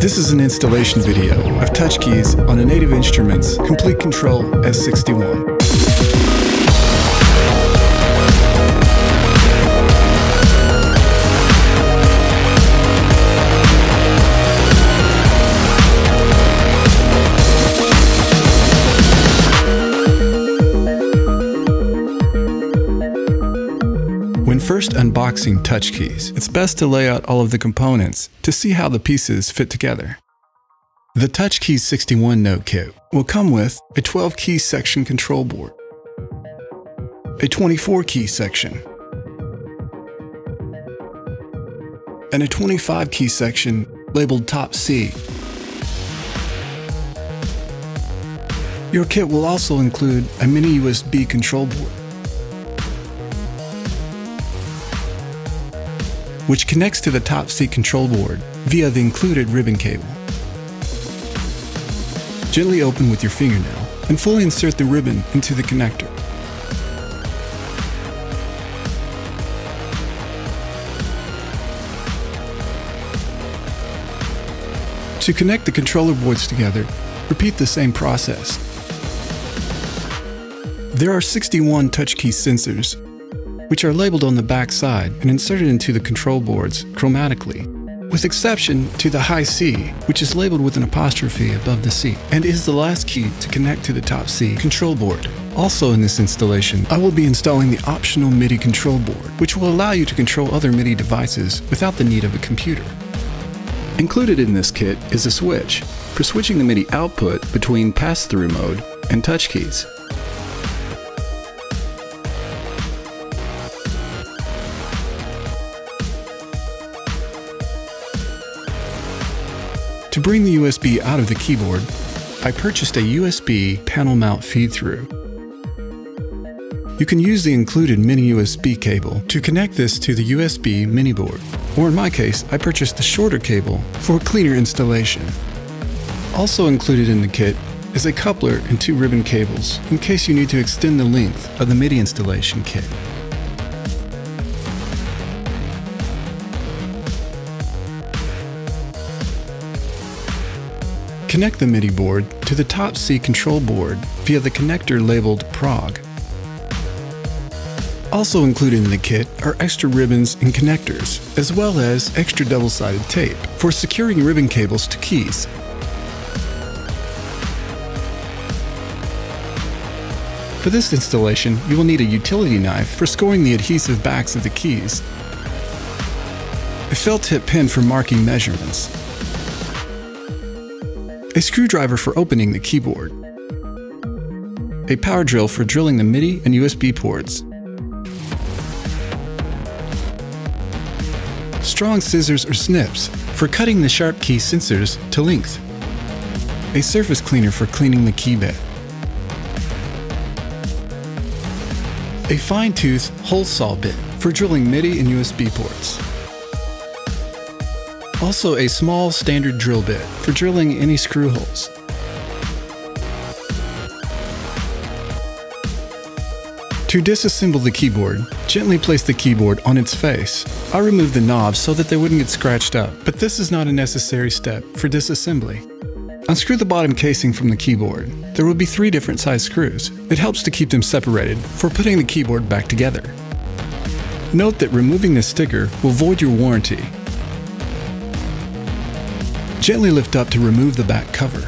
This is an installation video of TouchKeys on a Native Instruments Komplete Kontrol S61. First unboxing TouchKeys, it's best to lay out all of the components to see how the pieces fit together. The TouchKeys 61 Note Kit will come with a 12 key section control board, a 24 key section, and a 25 key section labeled Top C. Your kit will also include a mini USB control board. Which connects to the top seat control board via the included ribbon cable. Gently open with your fingernail and fully insert the ribbon into the connector. To connect the controller boards together, repeat the same process. There are 61 touch key sensors which are labeled on the back side and inserted into the control boards chromatically, with exception to the high C, which is labeled with an apostrophe above the C, and is the last key to connect to the top C control board. Also in this installation, I will be installing the optional MIDI control board, which will allow you to control other MIDI devices without the need of a computer. Included in this kit is a switch for switching the MIDI output between pass-through mode and TouchKeys. To bring the USB out of the keyboard, I purchased a USB panel mount feed-through. You can use the included mini USB cable to connect this to the USB mini board, or in my case, I purchased the shorter cable for cleaner installation. Also included in the kit is a coupler and two ribbon cables in case you need to extend the length of the MIDI installation kit. Connect the MIDI board to the top C control board via the connector labeled Prog. Also included in the kit are extra ribbons and connectors, as well as extra double-sided tape for securing ribbon cables to keys. For this installation, you will need a utility knife for scoring the adhesive backs of the keys, a felt tip pen for marking measurements, a screwdriver for opening the keyboard, a power drill for drilling the MIDI and USB ports, strong scissors or snips for cutting the sharp key sensors to length, a surface cleaner for cleaning the key bed, a fine tooth hole saw bit for drilling MIDI and USB ports. Also a small standard drill bit for drilling any screw holes. To disassemble the keyboard, gently place the keyboard on its face. I removed the knobs so that they wouldn't get scratched up, but this is not a necessary step for disassembly. Unscrew the bottom casing from the keyboard. There will be three different size screws. It helps to keep them separated for putting the keyboard back together. Note that removing the sticker will void your warranty Gently lift up to remove the back cover.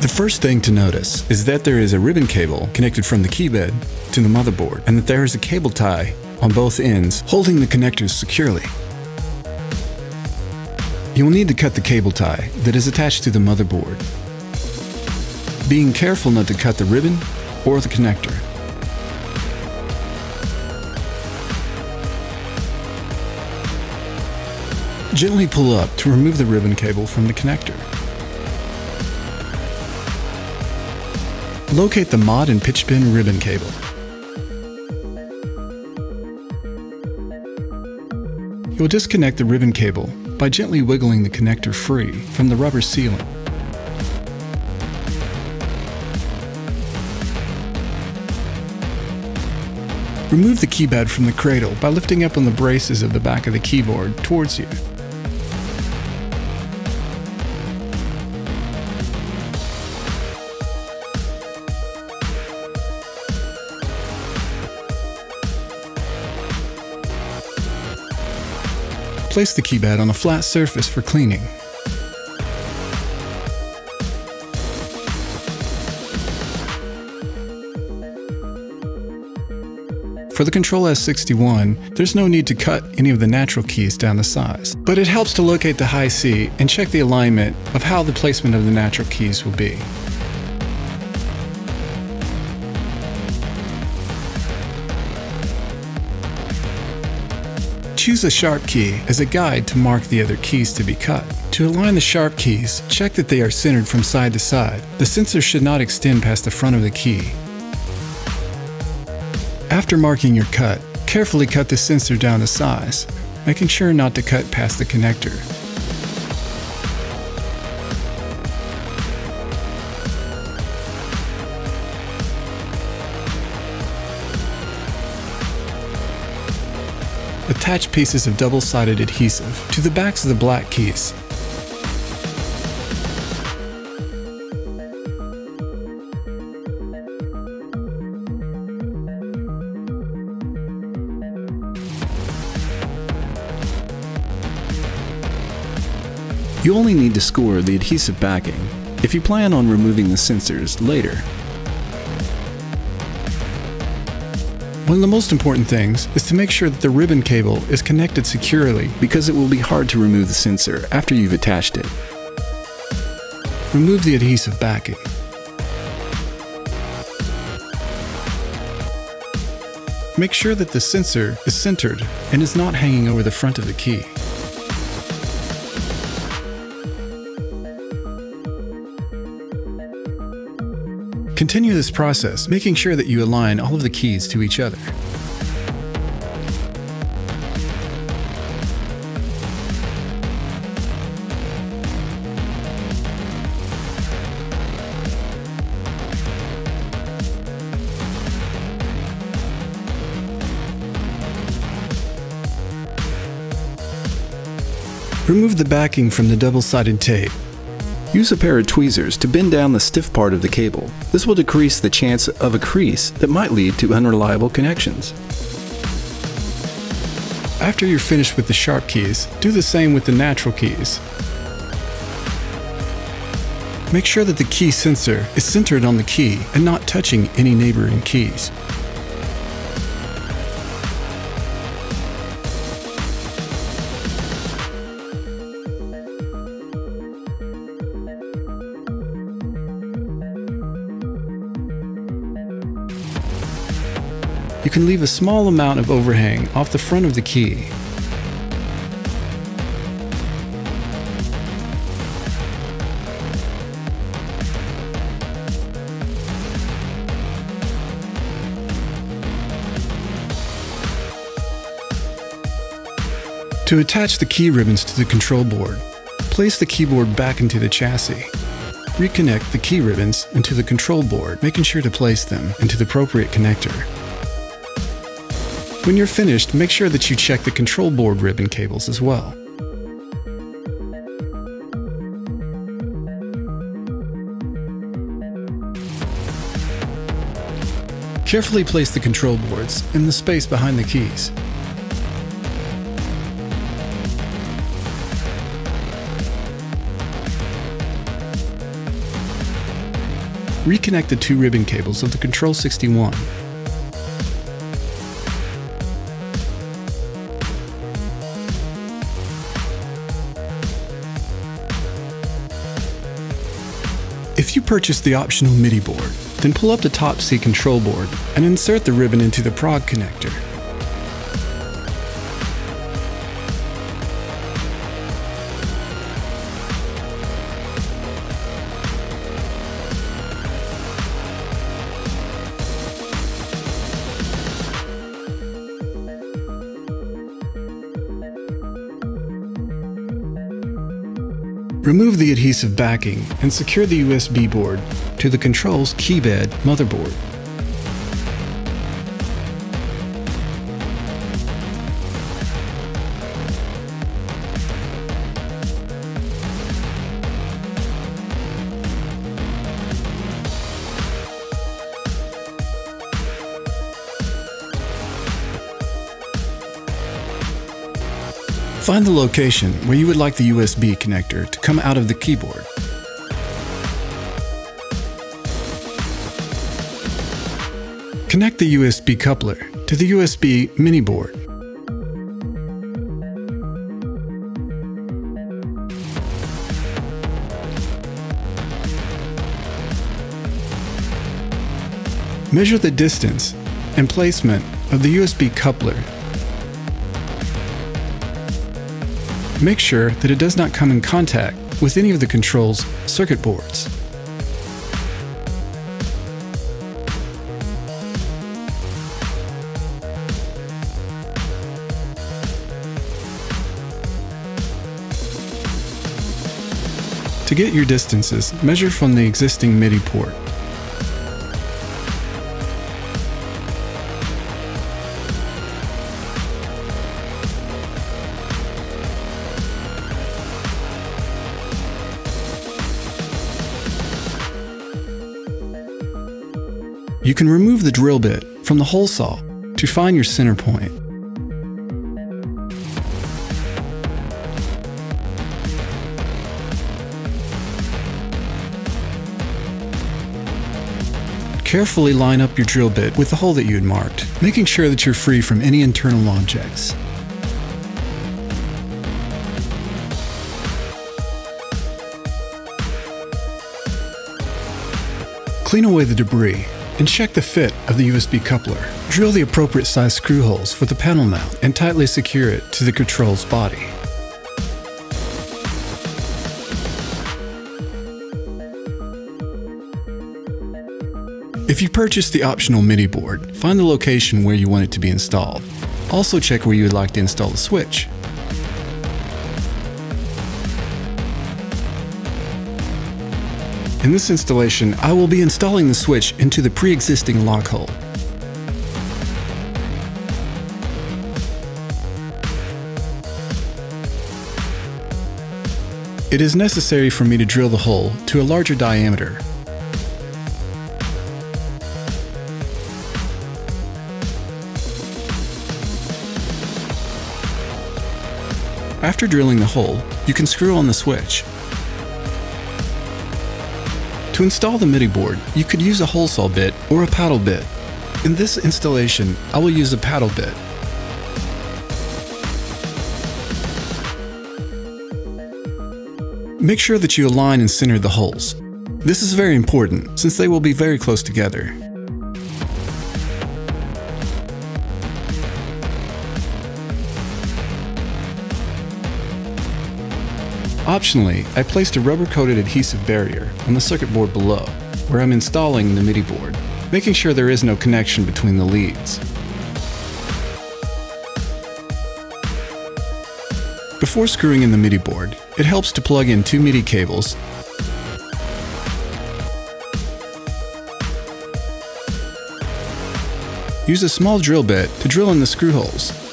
The first thing to notice is that there is a ribbon cable connected from the keybed to the motherboard and that there is a cable tie on both ends holding the connectors securely. You will need to cut the cable tie that is attached to the motherboard, being careful not to cut the ribbon or the connector. Gently pull up to remove the ribbon cable from the connector. Locate the mod and pitch pin ribbon cable. You will disconnect the ribbon cable by gently wiggling the connector free from the rubber sealant. Remove the keypad from the cradle by lifting up on the braces of the back of the keyboard towards you. Place the keypad on a flat surface for cleaning. For the Kontrol S61, there's no need to cut any of the natural keys down to size, but it helps to locate the high C and check the alignment of how the placement of the natural keys will be. Choose a sharp key as a guide to mark the other keys to be cut. To align the sharp keys, check that they are centered from side to side. The sensor should not extend past the front of the key. After marking your cut, carefully cut the sensor down to size, making sure not to cut past the connector. Attach pieces of double-sided adhesive to the backs of the black keys You only need to score the adhesive backing if you plan on removing the sensors later. One of the most important things is to make sure that the ribbon cable is connected securely because it will be hard to remove the sensor after you've attached it. Remove the adhesive backing. Make sure that the sensor is centered and is not hanging over the front of the key. Continue this process, making sure that you align all of the keys to each other. Remove the backing from the double-sided tape Use a pair of tweezers to bend down the stiff part of the cable. This will decrease the chance of a crease that might lead to unreliable connections. After you're finished with the sharp keys, do the same with the natural keys. Make sure that the key sensor is centered on the key and not touching any neighboring keys. You can leave a small amount of overhang off the front of the key. To attach the key ribbons to the control board, place the keyboard back into the chassis. Reconnect the key ribbons into the control board, making sure to place them into the appropriate connector. When you're finished, make sure that you check the control board ribbon cables as well. Carefully place the control boards in the space behind the keys. Reconnect the two ribbon cables of the Kontrol 61 purchase the optional MIDI board, then pull up the Top C control board and insert the ribbon into the prog connector. Remove the adhesive backing and secure the USB board to the Kontrol's keybed motherboard. Find the location where you would like the USB connector to come out of the keyboard. Connect the USB coupler to the USB mini board. Measure the distance and placement of the USB coupler. Make sure that it does not come in contact with any of the Kontrol's circuit boards. To get your distances, measure from the existing MIDI port. You can remove the drill bit from the hole saw to find your center point. Carefully line up your drill bit with the hole that you had marked, making sure that you're free from any internal objects. Clean away the debris and check the fit of the USB coupler. Drill the appropriate size screw holes for the panel mount and tightly secure it to the Kontrol's body. If you purchase the optional MIDI board, find the location where you want it to be installed. Also check where you would like to install the switch. In this installation, I will be installing the switch into the pre-existing lock hole. It is necessary for me to drill the hole to a larger diameter. After drilling the hole, you can screw on the switch to install the MIDI board, you could use a hole saw bit or a paddle bit. In this installation, I will use a paddle bit. Make sure that you align and center the holes. This is very important since they will be very close together. Optionally, I placed a rubber-coated adhesive barrier on the circuit board below, where I'm installing the MIDI board, making sure there is no connection between the leads. Before screwing in the MIDI board, it helps to plug in two MIDI cables Use a small drill bit to drill in the screw holes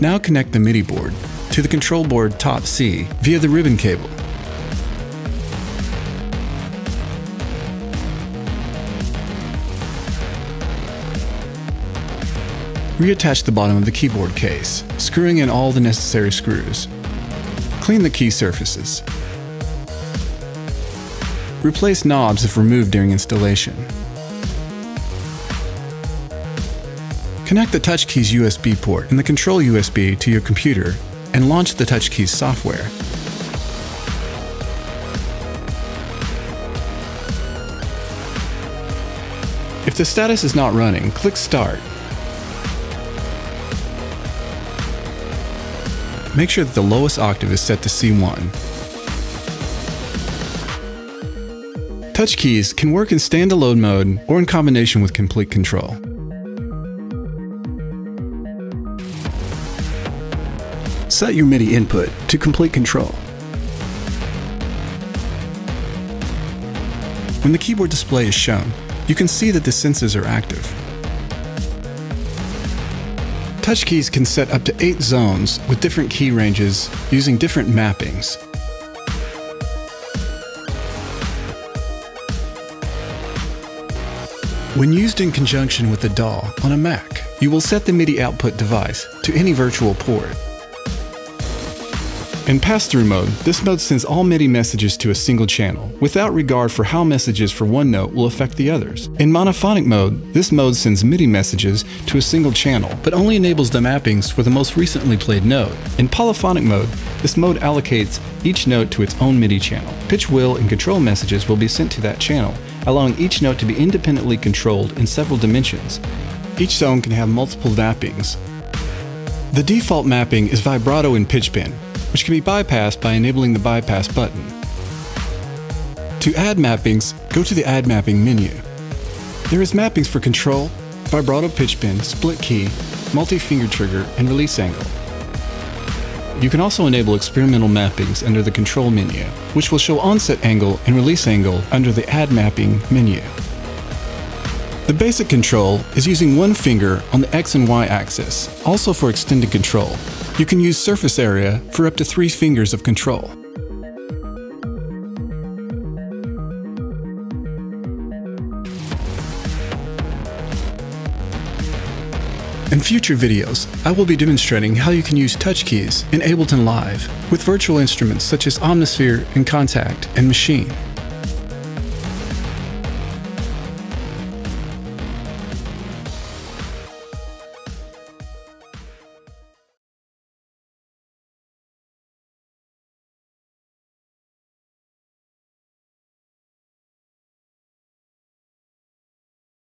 Now connect the MIDI board to the control board top C via the ribbon cable. Reattach the bottom of the keyboard case, screwing in all the necessary screws. Clean the key surfaces. Replace knobs if removed during installation. Connect the TouchKeys USB port and the Kontrol USB to your computer and launch the TouchKeys software. If the status is not running, click Start. Make sure that the lowest octave is set to C1. TouchKeys can work in standalone mode or in combination with Komplete Kontrol. Set your MIDI input to Komplete Kontrol. When the keyboard display is shown, you can see that the sensors are active. TouchKeys can set up to 8 zones with different key ranges using different mappings. When used in conjunction with the DAW on a Mac, you will set the MIDI output device to any virtual port. In pass-through mode, this mode sends all MIDI messages to a single channel, without regard for how messages for one note will affect the others. In monophonic mode, this mode sends MIDI messages to a single channel, but only enables the mappings for the most recently played note. In polyphonic mode, this mode allocates each note to its own MIDI channel. Pitch wheel and control messages will be sent to that channel, allowing each note to be independently controlled in several dimensions. Each zone can have multiple mappings. The default mapping is vibrato and pitch bend, which can be bypassed by enabling the bypass button. To add mappings, go to the Add Mapping menu. There is mappings for control, vibrato pitch bend, split key, multi-finger trigger, and release angle. You can also enable experimental mappings under the Control menu, which will show onset angle and release angle under the Add Mapping menu. The basic control is using one finger on the X and Y axis. Also for extended control, you can use surface area for up to three fingers of control. In future videos, I will be demonstrating how you can use TouchKeys in Ableton Live with virtual instruments such as Omnisphere and Kontakt and Maschine.